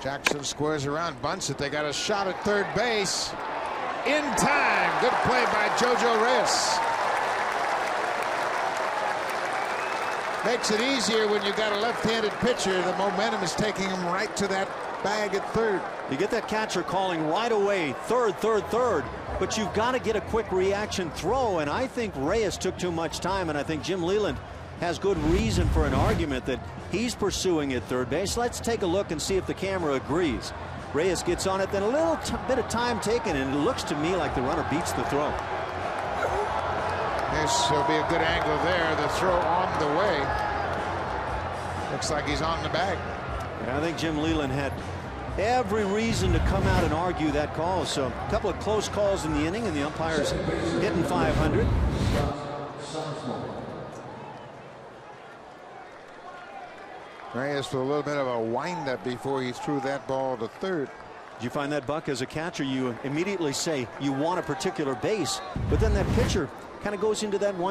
Jackson squares around, bunts. They got a shot at third base. In time. Good play by Jo-Jo Reyes. Makes it easier when you've got a left-handed pitcher. The momentum is taking him right to that bag at third. You get that catcher calling right away, third, third, third, but you've got to get a quick reaction throw, and I think Reyes took too much time, and I think Jim Leyland has good reason for an argument that he's pursuing at third base. Let's take a look and see if the camera agrees. Reyes gets on it, then a little bit of time taken, and it looks to me like the runner beats the throw. This will be a good angle there. The throw on the way. Looks like he's on the bag. I think Jim Leyland had every reason to come out and argue that call. So a couple of close calls in the inning, and the umpires hitting 500. Reyes with a little bit of a windup before he threw that ball to third. Did you find that, Buck, as a catcher, you immediately say you want a particular base, but then that pitcher kind of goes into that one.